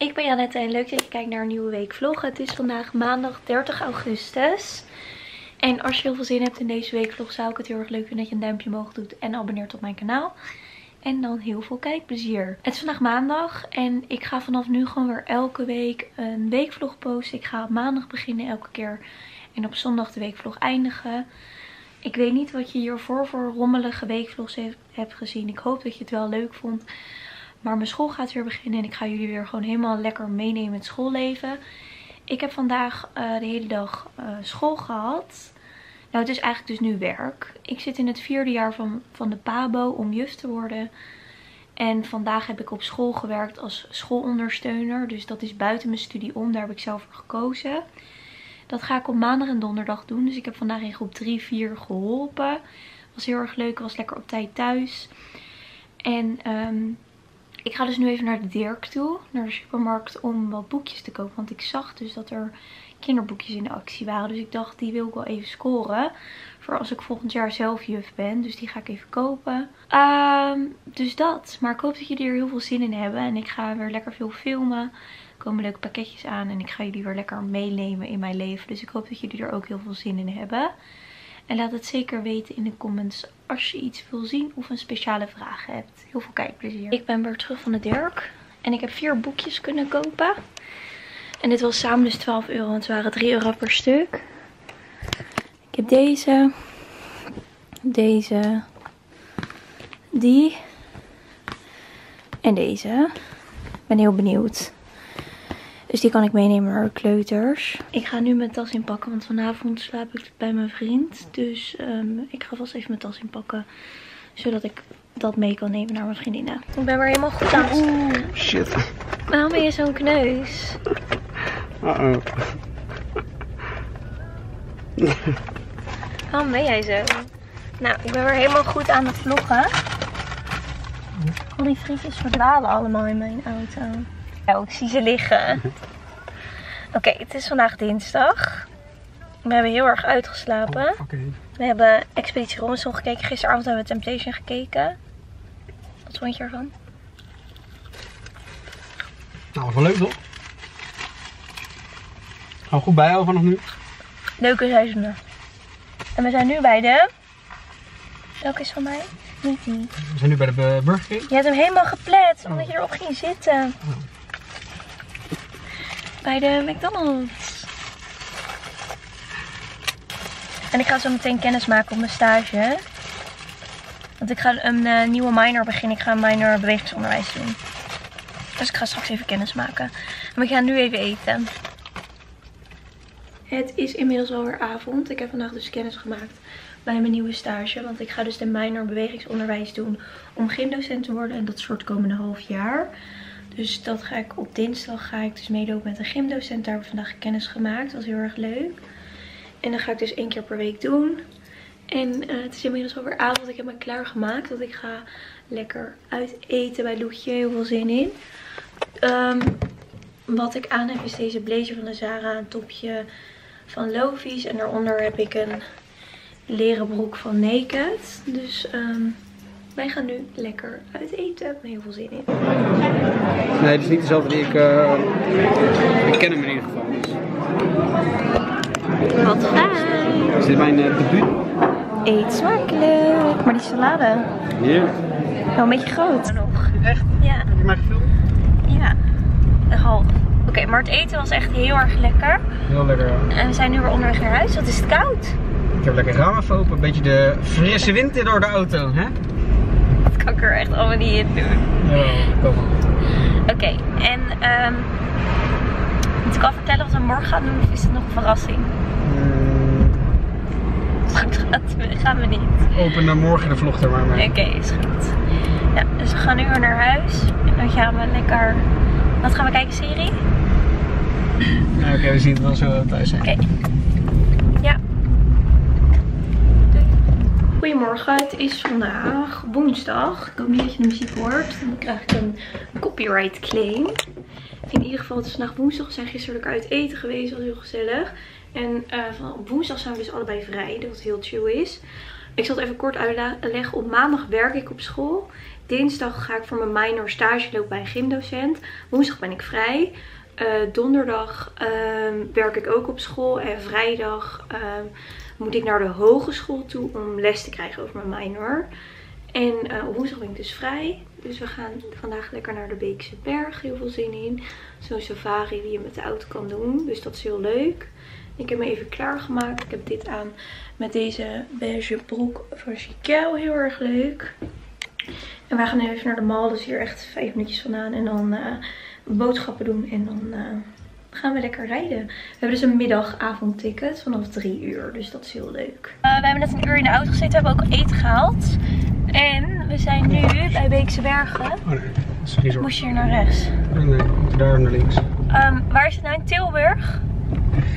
ik ben Janette en leuk dat je kijkt naar een nieuwe week vlog. Het is vandaag maandag 30 augustus. En als je heel veel zin hebt in deze weekvlog zou ik het heel erg leuk vinden dat je een duimpje omhoog doet en abonneert op mijn kanaal. En dan heel veel kijkplezier. Het is vandaag maandag en ik ga vanaf nu gewoon weer elke week een weekvlog posten. Ik ga maandag beginnen elke keer en op zondag de weekvlog eindigen. Ik weet niet wat je hiervoor voor rommelige weekvlogs hebt gezien. Ik hoop dat je het wel leuk vond. Maar mijn school gaat weer beginnen en ik ga jullie weer gewoon helemaal lekker meenemen het schoolleven. Ik heb vandaag uh, de hele dag uh, school gehad. Nou, het is eigenlijk dus nu werk. Ik zit in het vierde jaar van, van de PABO om juf te worden. En vandaag heb ik op school gewerkt als schoolondersteuner. Dus dat is buiten mijn studie om. Daar heb ik zelf voor gekozen. Dat ga ik op maandag en donderdag doen. Dus ik heb vandaag in groep 3, 4 geholpen. Was heel erg leuk. Was lekker op tijd thuis. En um, ik ga dus nu even naar de Dirk toe. Naar de supermarkt om wat boekjes te kopen. Want ik zag dus dat er kinderboekjes in de actie waren. Dus ik dacht, die wil ik wel even scoren. Voor als ik volgend jaar zelf juf ben. Dus die ga ik even kopen. Um, dus dat. Maar ik hoop dat jullie er heel veel zin in hebben. En ik ga weer lekker veel filmen. Er komen leuke pakketjes aan. En ik ga jullie weer lekker meenemen in mijn leven. Dus ik hoop dat jullie er ook heel veel zin in hebben. En laat het zeker weten in de comments als je iets wil zien of een speciale vraag hebt. Heel veel kijkplezier. Ik ben weer terug van de Dirk. En ik heb vier boekjes kunnen kopen. En dit was samen dus 12 euro, want het waren 3 euro per stuk. Ik heb deze. Deze. Die. En deze. Ik ben heel benieuwd. Dus die kan ik meenemen naar de kleuters. Ik ga nu mijn tas inpakken, want vanavond slaap ik bij mijn vriend. Dus um, ik ga vast even mijn tas inpakken. Zodat ik dat mee kan nemen naar mijn vriendinnen. Ik ben weer helemaal goed aan het Oeh, shit. Waarom ben je zo'n kneus? Uh-oh. Waarom ben jij zo? Nou, ik ben weer helemaal goed aan het vloggen. Al die frietjes verdwalen allemaal in mijn auto. Oh, ik zie ze liggen. Oké, het is vandaag dinsdag. We hebben heel erg uitgeslapen. Oh. We hebben Expeditie Robinson gekeken. Gisteravond hebben we Temptation gekeken. Wat vond je ervan? Nou, was wel leuk toch? Gaan we goed bijhouden vanaf nu? Leuke seizoenen. En we zijn nu bij de... Welke is van mij? Niet die. We zijn nu bij de eh, Burger King. Je hebt hem helemaal geplet, omdat je erop ging zitten. Bij de McDonald's. En ik ga zo meteen kennis maken op mijn stage. Want ik ga een uh, nieuwe minor beginnen. Ik ga een minor bewegingsonderwijs doen. Dus ik ga straks even kennis maken. En we gaan nu even eten. Het is inmiddels alweer avond. Ik heb vandaag dus kennis gemaakt bij mijn nieuwe stage. Want ik ga dus de minor bewegingsonderwijs doen om gymdocent te worden. En dat het komende half jaar. Dus dat ga ik op dinsdag ga ik dus meelopen met een gymdocent. Daar hebben we vandaag kennis gemaakt. Dat was heel erg leuk. En dan ga ik dus één keer per week doen. En uh, het is inmiddels alweer avond. Ik heb me klaargemaakt. Dat ik ga lekker uit eten bij Loetje. Heel veel zin in. Um, wat ik aan heb is deze blazer van de Zara. Een topje van Lovies. En daaronder heb ik een leren broek van Naked. Dus um, wij gaan nu lekker uit eten. Ik heb er heel veel zin in. Nee, het is niet dezelfde die ik... Uh, ik ken hem in ieder geval. Dus. Wat fijn. Is dit mijn uh, debuut? Eet smakelijk. Maar die salade. Heerlijk. Wel een beetje groot. Nog. Echt? Ja. Heb je mij gefilmd? Ja. Een half. Oké, okay, maar het eten was echt heel erg lekker. Heel lekker, ja. En we zijn nu weer onderweg naar huis. Wat is het koud? Ik heb lekker raam even open. Een beetje de frisse wind in door de auto, hè? Kan ik er echt allemaal niet in doen. Ja, kom. Oké, okay, en um, moet ik al vertellen wat we morgen gaan doen of is het nog een verrassing? Mm. Dat gaan we niet. Open dan morgen de vlog er maar mee. Oké, okay, is goed. Ja, dus we gaan nu weer naar huis. En dan gaan we lekker... Wat gaan we kijken, serie? Oké, okay, we zien het wel zo thuis zijn. Oké. Okay. Ja. Doei. Goedemorgen, het is vandaag woensdag. Ik hoop niet dat je de muziek hoort. Dan krijg ik een copyright claim. In ieder geval, het is vandaag woensdag. We zijn gisteren uit eten geweest. Dat was heel gezellig. En uh, van, woensdag zijn we dus allebei vrij. Dat heel chill is. Ik zal het even kort uitleggen. Op maandag werk ik op school. Dinsdag ga ik voor mijn minor stage lopen bij een gymdocent. Woensdag ben ik vrij. Uh, donderdag ehm, werk ik ook op school. En vrijdag ehm, moet ik naar de hogeschool toe om les te krijgen over mijn minor. En uh, woensdag ben ik dus vrij. Dus we gaan vandaag lekker naar de Beekse Berg. Heel veel zin in. Zo'n safari die je met de auto kan doen. Dus dat is heel leuk. Ik heb me even klaargemaakt. Ik heb dit aan met deze beige broek van Chiquel. Heel erg leuk. En wij gaan even naar de mall. Dus hier echt vijf minuutjes vandaan. En dan uh, boodschappen doen. En dan uh, gaan we lekker rijden. We hebben dus een middagavondticket vanaf drie uur. Dus dat is heel leuk. Uh, we hebben net een uur in de auto gezeten. We hebben ook eten gehaald. En we zijn nu bij Beekse Bergen. Oh nee, sorry. Moest je hier naar rechts? Nee, nee, daar naar links. Um, waar is het nou? In Tilburg?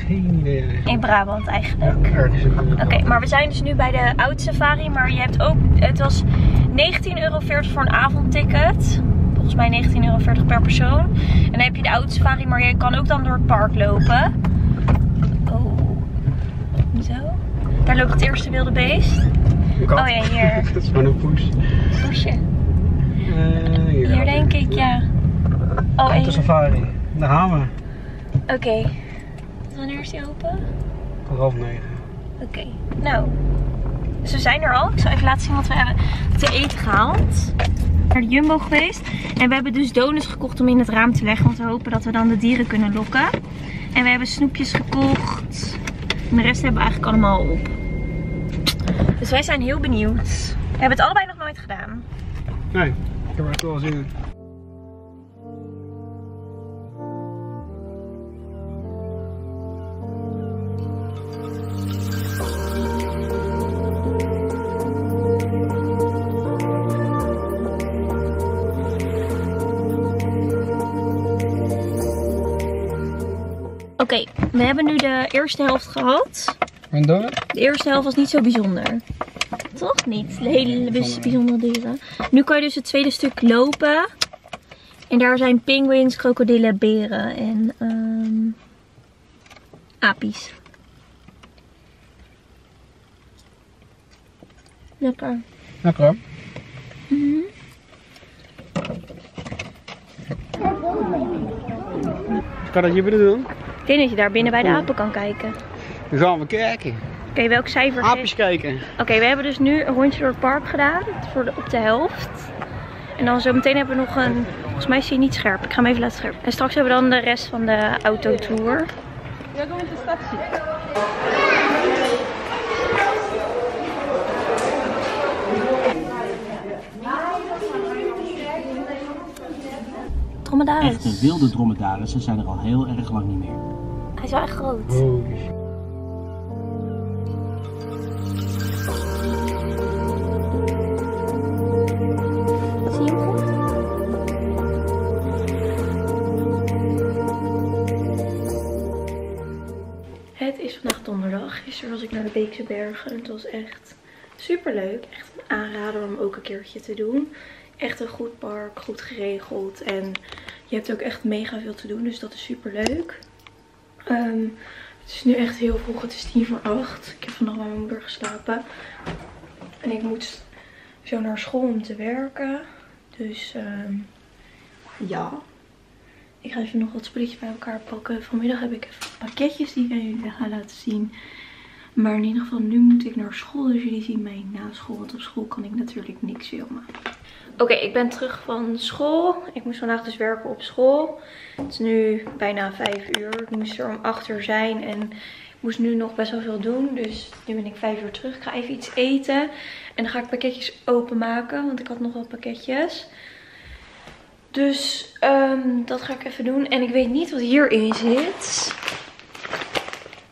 Geen idee. In Brabant eigenlijk. Ja, ergens in Oké, okay, maar we zijn dus nu bij de oud safari. Maar je hebt ook, het was 19,40 euro voor een avondticket. Volgens mij 19,40 euro per persoon. En dan heb je de oud safari, maar je kan ook dan door het park lopen. Oh, zo. Daar loopt het eerste wilde beest. Oh ja, hier. Dat is gewoon een poes. Poesje. Uh, hier, hier denk ik, ja. Oh, safari. Daar gaan we. Oké. Okay. Wanneer is die open? Half negen. Oké, okay. nou. We zijn er al. Ik zal even laten zien wat we hebben te eten gehaald. Naar de Jumbo geweest. En we hebben dus donuts gekocht om in het raam te leggen. Want we hopen dat we dan de dieren kunnen lokken. En we hebben snoepjes gekocht. En de rest hebben we eigenlijk allemaal op. Dus wij zijn heel benieuwd. We hebben het allebei nog nooit gedaan. Nee, ik heb er echt wel zin in. Eerste helft gehad. En dan? De eerste helft was niet zo bijzonder. Toch niet? De hele bijzondere dieren. Nu kan je dus het tweede stuk lopen. En daar zijn pinguïns, krokodillen, beren en um, apies. Lekker. Lekker. Mm -hmm. Kan dat hier binnen doen? Ik denk dat je daar binnen bij de apen kan kijken. Dan gaan we kijken. Oké, okay, welk cijfer? Aapjes kijken. Oké, okay, we hebben dus nu een rondje door het park gedaan. Voor de, op de helft. En dan zo meteen hebben we nog een... Volgens mij zie je niet scherp. Ik ga hem even laten scherp. En straks hebben we dan de rest van de autotour. Ja, kom in de statie. Dromedaris. Echte wilde dromedarissen zijn er al heel erg lang niet meer. Hij is wel echt groot. Oh. Het is vandaag donderdag. Gisteren was ik naar de Beekse Bergen. Het was echt super leuk. Echt een aanrader om ook een keertje te doen. Echt een goed park, goed geregeld. En je hebt ook echt mega veel te doen. Dus dat is super leuk. Um, het is nu echt heel vroeg. Het is tien voor acht. Ik heb vannacht bij mijn moeder geslapen. En ik moet zo naar school om te werken. Dus um, ja. Ik ga even nog wat spulletjes bij elkaar pakken. Vanmiddag heb ik even pakketjes die ik aan jullie ga laten zien. Maar in ieder geval, nu moet ik naar school. Dus jullie zien mij na school. Want op school kan ik natuurlijk niks filmen. Oké, ik ben terug van school. Ik moest vandaag dus werken op school. Het is nu bijna 5 uur. Ik moest er om 8 uur zijn en ik moest nu nog best wel veel doen. Dus nu ben ik 5 uur terug. Ik ga even iets eten. En dan ga ik pakketjes openmaken, want ik had nog wel pakketjes. Dus um, dat ga ik even doen. En ik weet niet wat hierin zit.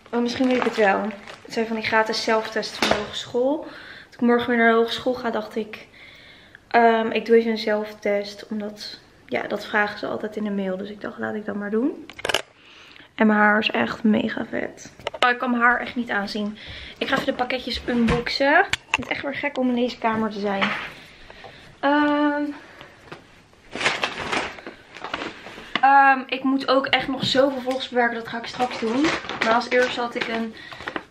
Maar misschien weet ik het wel. Het zijn van die gratis zelftesten van de hogeschool. Als ik morgen weer naar de hogeschool ga, dacht ik... Um, ik doe even een zelftest, omdat ja, dat vragen ze altijd in de mail. Dus ik dacht, laat ik dat maar doen. En mijn haar is echt mega vet. Oh, ik kan mijn haar echt niet aanzien. Ik ga even de pakketjes unboxen. Ik vind het echt weer gek om in deze kamer te zijn. Um, um, ik moet ook echt nog zoveel volgens bewerken. Dat ga ik straks doen. Maar als eerste had ik een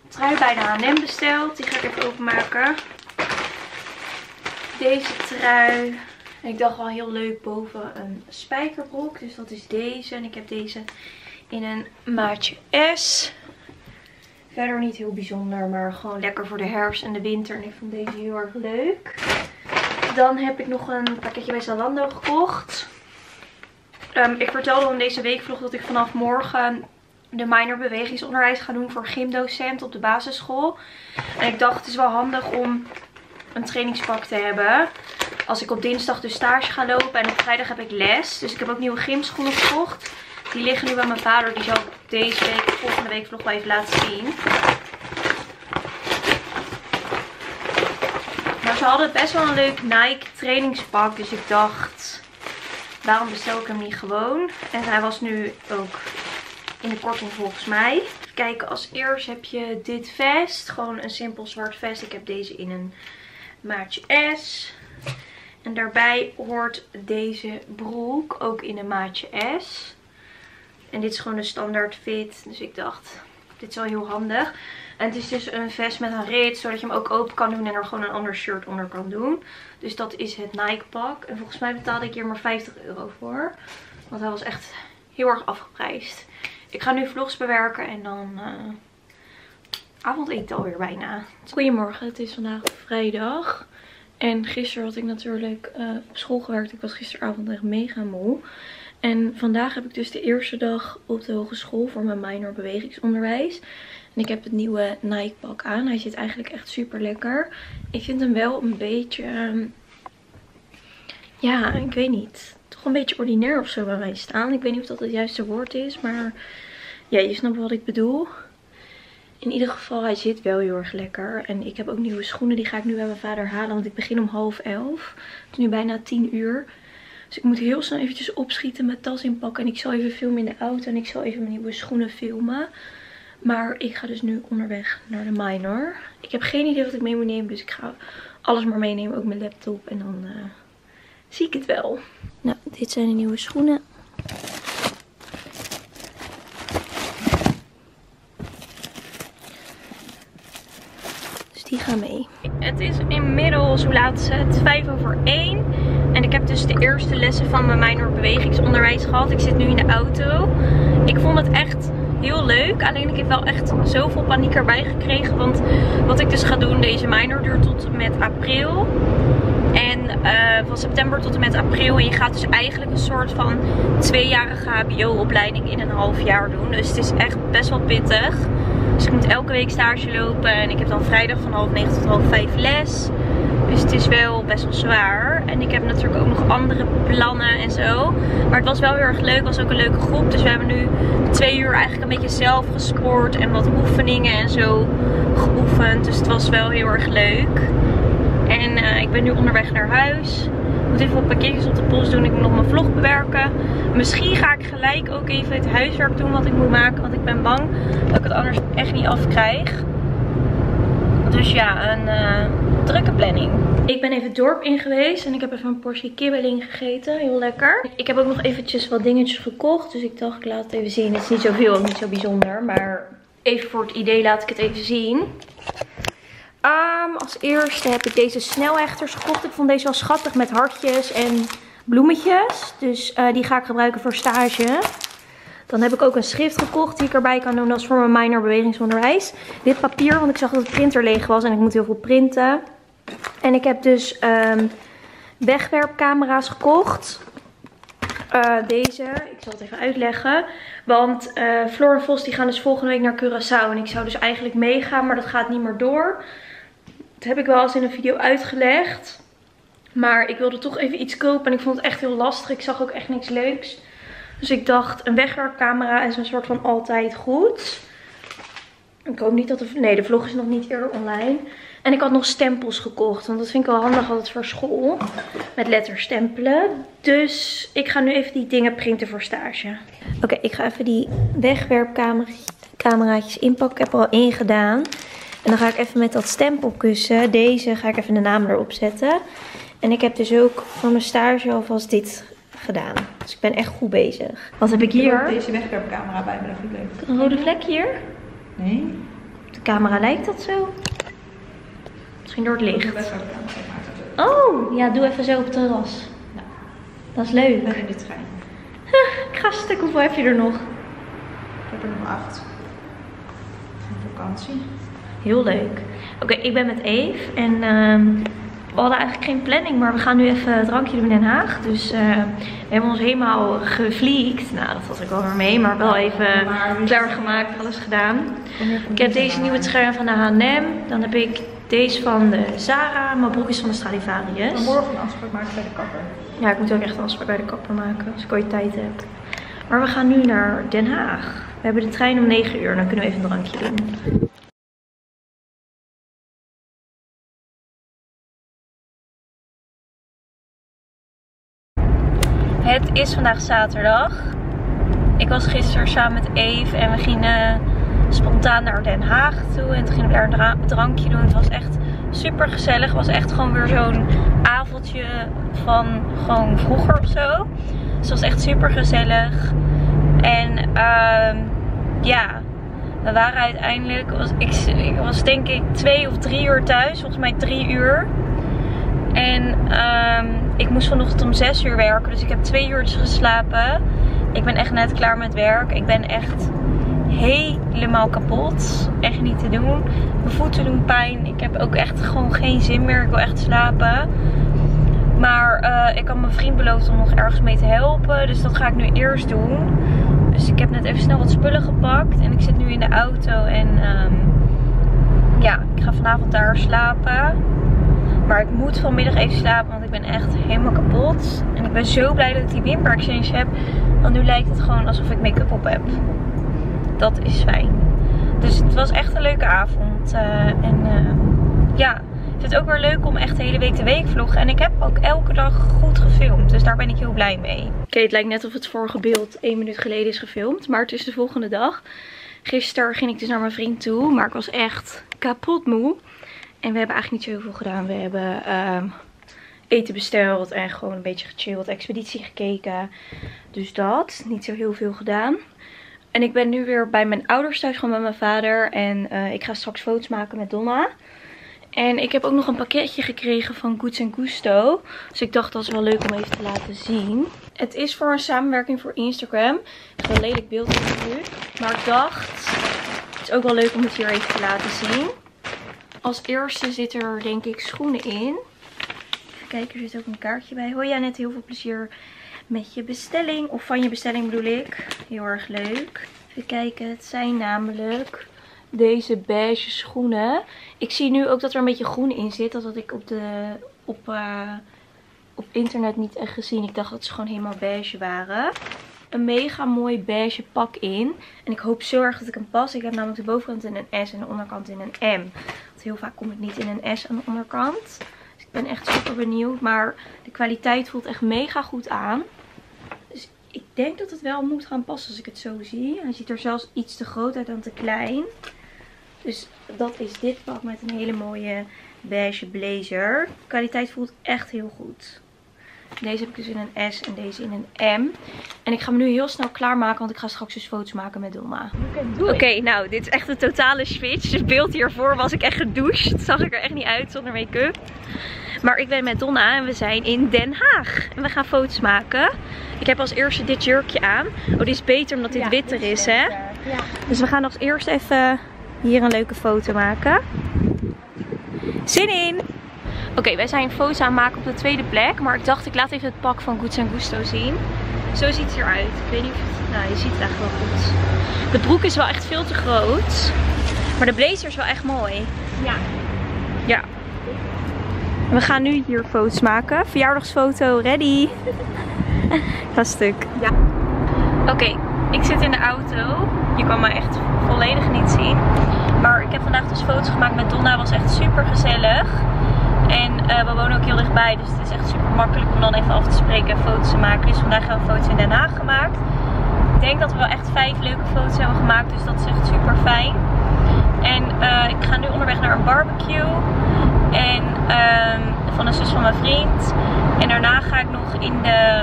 trui bij de H&M besteld. Die ga ik even openmaken. Deze trui En ik dacht wel heel leuk boven een spijkerbroek. Dus dat is deze. En ik heb deze in een maatje S. Verder niet heel bijzonder, maar gewoon lekker voor de herfst en de winter. En ik vond deze heel erg leuk. Dan heb ik nog een pakketje bij Zalando gekocht. Ehm, ik vertelde in deze weekvlog dat ik vanaf morgen de minor bewegingsonderwijs ga doen voor gymdocent op de basisschool. En ik dacht het is wel handig om een trainingspak te hebben. Als ik op dinsdag dus stage ga lopen en op vrijdag heb ik les. Dus ik heb ook nieuwe gymschoenen gekocht. Die liggen nu bij mijn vader. Die zal ik deze week, volgende week vlog wel even laten zien. Maar ze hadden best wel een leuk Nike trainingspak. Dus ik dacht, waarom bestel ik hem niet gewoon? En hij was nu ook in de korting volgens mij. Even kijken, als eerst heb je dit vest. Gewoon een simpel zwart vest. Ik heb deze in een maatje S. En daarbij hoort deze broek ook in een maatje S. En dit is gewoon een standaard fit. Dus ik dacht, dit is wel heel handig. En het is dus een vest met een rit, zodat je hem ook open kan doen en er gewoon een ander shirt onder kan doen. Dus dat is het Nike pak. En volgens mij betaalde ik hier maar 50 euro voor. Want hij was echt heel erg afgeprijsd. Ik ga nu vlogs bewerken en dan uh, avondeten alweer bijna. Goedemorgen, het is vandaag vrijdag. En gisteren had ik natuurlijk uh, op school gewerkt. Ik was gisteravond echt mega moe. En vandaag heb ik dus de eerste dag op de hogeschool voor mijn minor bewegingsonderwijs. En ik heb het nieuwe Nike pak aan. Hij zit eigenlijk echt super lekker. Ik vind hem wel een beetje... Ehm, ja, ik weet niet. Toch een beetje ordinair of zo bij mij staan. Ik weet niet of dat het juiste woord is. Maar ja, je snapt wat ik bedoel. In ieder geval, hij zit wel heel erg lekker. En ik heb ook nieuwe schoenen. Die ga ik nu bij mijn vader halen. Want ik begin om half elf. Het is nu bijna tien uur. Dus ik moet heel snel eventjes opschieten, mijn tas inpakken. En ik zal even filmen in de auto. En ik zal even mijn nieuwe schoenen filmen. Maar ik ga dus nu onderweg naar de minor. Ik heb geen idee wat ik mee moet nemen. Dus ik ga alles maar meenemen. Ook mijn laptop. En dan uh, zie ik het wel. Nou, dit zijn de nieuwe schoenen. Mee. Het is inmiddels, hoe laat is het? Vijf over één. En ik heb dus de eerste lessen van mijn minor bewegingsonderwijs gehad. Ik zit nu in de auto. Ik vond het echt heel leuk. Alleen ik heb wel echt zoveel paniek erbij gekregen. Want wat ik dus ga doen, deze minor duurt tot met april. En uh, van september tot en met april. En je gaat dus eigenlijk een soort van tweejarige hbo-opleiding in een half jaar doen. Dus het is echt best wel pittig. Dus ik moet elke week stage lopen. En ik heb dan vrijdag van half negen tot half vijf les. Dus het is wel best wel zwaar. En ik heb natuurlijk ook nog andere plannen en zo. Maar het was wel heel erg leuk. Het was ook een leuke groep. Dus we hebben nu twee uur eigenlijk een beetje zelf gescoord. En wat oefeningen en zo geoefend. Dus het was wel heel erg leuk. En uh, ik ben nu onderweg naar huis. Wat pakketjes op de post doen. Ik moet nog mijn vlog bewerken. Misschien ga ik gelijk ook even het huiswerk doen wat ik moet maken. Want ik ben bang dat ik het anders echt niet afkrijg. Dus ja, een uh, drukke planning. Ik ben even het dorp in geweest en ik heb even een portie kibbeling gegeten. Heel lekker. Ik heb ook nog eventjes wat dingetjes gekocht. Dus ik dacht, ik laat het even zien. Het is niet zoveel, ook niet zo bijzonder. Maar even voor het idee laat ik het even zien. Um, als eerste heb ik deze snelhechters gekocht. Ik vond deze wel schattig met hartjes en bloemetjes. Dus uh, die ga ik gebruiken voor stage. Dan heb ik ook een schrift gekocht die ik erbij kan doen. Dat is voor mijn minor bewegingsonderwijs. Dit papier, want ik zag dat de printer leeg was en ik moet heel veel printen. En ik heb dus um, wegwerpcamera's gekocht. Uh, deze, ik zal het even uitleggen. Want uh, Floor en Vos die gaan dus volgende week naar Curaçao. En ik zou dus eigenlijk meegaan, maar dat gaat niet meer door. Dat heb ik wel eens in een video uitgelegd. Maar ik wilde toch even iets kopen en ik vond het echt heel lastig. Ik zag ook echt niks leuks. Dus ik dacht, een wegwerpcamera is een soort van altijd goed. Ik hoop niet dat de... Nee, de vlog is nog niet eerder online. En ik had nog stempels gekocht. Want dat vind ik wel handig altijd voor school. Met letterstempelen. Dus ik ga nu even die dingen printen voor stage. Oké, ik ga even die wegwerpcameraatjes inpakken. Ik heb er al één gedaan. En dan ga ik even met dat stempelkussen. Deze ga ik even de naam erop zetten. En ik heb dus ook van mijn stage alvast dit gedaan. Dus ik ben echt goed bezig. Wat heb ik hier? Ik heb deze wegwerpcamera bij me, dat vind ik leuk. Een rode vlek hier? Nee. Op de camera lijkt dat zo. Misschien door het licht. Oh, ja, doe even zo op het terras. Dat is leuk. Ik ben in de trein. Ik ga stuk, hoeveel heb je er nog? Ik heb er nog acht. Vakantie. Heel leuk. Oké, ik ben met Eve en ehm, we hadden eigenlijk geen planning, maar we gaan nu even een drankje doen in Den Haag. Dus eh, we hebben ons helemaal gevliekt. Nou, dat was ik wel weer mee, maar wel even klaargemaakt, alles gedaan. Ik heb deze nieuwe trui van de H&M. Dan heb ik deze van de Zara. Mijn broek is van de Stradivarius. Morgen een afspraak maken bij de kapper. Ja, ik moet ook echt een afspraak bij de kapper maken als ik ooit tijd heb. Maar we gaan nu naar Den Haag. We hebben de trein om 9 uur, dan kunnen we even een drankje doen. Het is vandaag zaterdag. Ik was gisteren samen met Eve en we gingen spontaan naar Den Haag toe. En toen gingen we daar een dra- drankje doen. Het was echt super gezellig. Het was echt gewoon weer zo'n avondje van gewoon vroeger of zo. Dus het was echt super gezellig. En ehm, ja, we waren uiteindelijk, was, ik, was denk ik twee of drie uur thuis. Volgens mij drie uur. En ehm, ik moest vanochtend om 6 uur werken. Dus ik heb twee uurtjes geslapen. Ik ben echt net klaar met werk. Ik ben echt helemaal kapot. Echt niet te doen. Mijn voeten doen pijn. Ik heb ook echt gewoon geen zin meer. Ik wil echt slapen. Maar eh, ik had mijn vriend beloofd om nog ergens mee te helpen. Dus dat ga ik nu eerst doen. Dus ik heb net even snel wat spullen gepakt. En ik zit nu in de auto. En ehm, ja, ik ga vanavond daar slapen. Maar ik moet vanmiddag even slapen, want ik ben echt helemaal kapot. En ik ben zo blij dat ik die wimper exchange heb. Want nu lijkt het gewoon alsof ik make-up op heb. Dat is fijn. Dus het was echt een leuke avond. eh, en eh, ja, ik vind het ook weer leuk om echt de hele week de week vloggen. En ik heb ook elke dag goed gefilmd. Dus daar ben ik heel blij mee. Oké, het lijkt net of het vorige beeld één minuut geleden is gefilmd. Maar het is de volgende dag. Gisteren ging ik dus naar mijn vriend toe. Maar ik was echt kapot moe. En we hebben eigenlijk niet zo heel veel gedaan. We hebben ehm, eten besteld en gewoon een beetje gechilled, expeditie gekeken. Dus dat, niet zo heel veel gedaan. En ik ben nu weer bij mijn ouders thuis, gewoon met mijn vader. En eh, ik ga straks foto's maken met Donna. En ik heb ook nog een pakketje gekregen van Goods Gusto. Dus ik dacht dat is wel leuk om even te laten zien. Het is voor een samenwerking voor Instagram. Het is wel lelijk beeld nu. Maar ik dacht, het is ook wel leuk om het hier even te laten zien. Als eerste zit er denk ik schoenen in. Even kijken, er zit ook een kaartje bij. Hoi net heel veel plezier met je bestelling. Of van je bestelling bedoel ik. Heel erg leuk. Even kijken, het zijn namelijk deze beige schoenen. Ik zie nu ook dat er een beetje groen in zit. Dat had ik op, de, op, eh, op internet niet echt gezien. Ik dacht dat ze gewoon helemaal beige waren. Een mega mooi beige pak in. En ik hoop zo erg dat ik hem pas. Ik heb namelijk de bovenkant in een S en de onderkant in een M. Heel vaak komt het niet in een S aan de onderkant. Dus ik ben echt super benieuwd. Maar de kwaliteit voelt echt mega goed aan. Dus ik denk dat het wel moet gaan passen als ik het zo zie. Hij ziet er zelfs iets te groot uit dan te klein. Dus dat is dit pak met een hele mooie beige blazer. De kwaliteit voelt echt heel goed. Deze heb ik dus in een S en deze in een M. En ik ga me nu heel snel klaarmaken, want ik ga straks dus foto's maken met Donna. Oké, nou, dit is echt een totale switch. Dus beeld hiervoor was ik echt gedoucht. Zag ik er echt niet uit zonder make-up. Maar ik ben met Donna en we zijn in Den Haag. En we gaan foto's maken. Ik heb als eerste dit jurkje aan. Oh, dit is beter omdat dit witter is, hè? Dus we gaan als eerste even hier een leuke foto maken. Zin in! Oké, wij zijn foto's aan het maken op de tweede plek. Maar ik dacht, ik laat even het pak van Goods Gusto zien. Zo ziet het eruit. Ik weet niet of het... Nou, je ziet het eigenlijk wel goed. De broek is wel echt veel te groot. Maar de blazer is wel echt mooi. Ja. Ja. We gaan nu hier foto's maken. Verjaardagsfoto, ready. Ga stuk. Ja. Oké, ik zit in de auto. Je kan me echt volledig niet zien. Maar ik heb vandaag dus foto's gemaakt met Donna. Was echt super gezellig. En eh, we wonen ook heel dichtbij. Dus het is echt super makkelijk om dan even af te spreken en foto's te maken. Dus vandaag hebben we foto's in Den Haag gemaakt. Ik denk dat we wel echt vijf leuke foto's hebben gemaakt. Dus dat is echt super fijn. En eh, ik ga nu onderweg naar een barbecue. En ehm, van een zus van mijn vriend. En daarna ga ik nog in de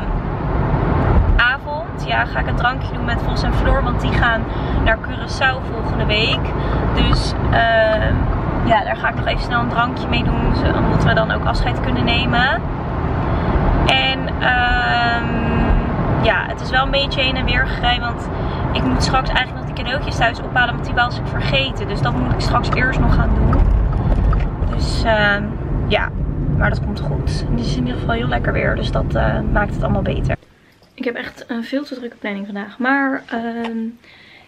avond. Ja, ga ik een drankje doen met Vos en Floor. Want die gaan naar Curaçao volgende week. Dus ehm, ja, daar ga ik nog even snel een drankje mee doen. Zodat we dan ook afscheid kunnen nemen. En ehm ja, het is wel een beetje heen en weer gegaan. Want ik moet straks eigenlijk nog die cadeautjes thuis ophalen. Want die was ik vergeten. Dus dat moet ik straks eerst nog gaan doen. Dus ehm ja, maar dat komt goed. Het is in ieder geval heel lekker weer. Dus dat eh, maakt het allemaal beter. Ik heb echt een veel te drukke planning vandaag. Maar ehm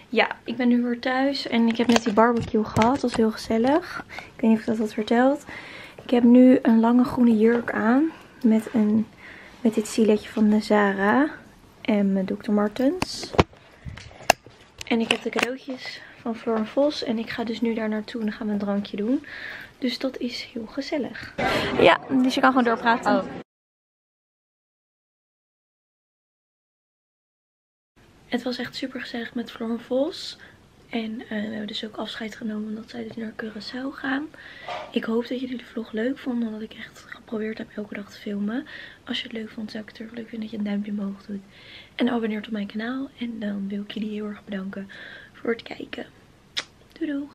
ja, ik ben nu weer thuis. En ik heb net die barbecue gehad. Dat was heel gezellig. Ik weet niet of dat had verteld. Ik heb nu een lange groene jurk aan. Met, een, met dit siletje van de Zara. En mijn Dr. Martens. En ik heb de cadeautjes van Floor en Vos. En ik ga dus nu daar naartoe en dan gaan we een drankje doen. Dus dat is heel gezellig. Ja, dus je kan gewoon doorpraten. Het was echt super gezellig met Floor Vos. En eh, we hebben dus ook afscheid genomen omdat zij dus naar Curaçao gaan. Ik hoop dat jullie de vlog leuk vonden. Omdat ik echt geprobeerd heb elke dag te filmen. Als je het leuk vond zou ik het heel leuk vinden dat je een duimpje omhoog doet. En abonneert op mijn kanaal. En dan wil ik jullie heel erg bedanken voor het kijken. Doei doei!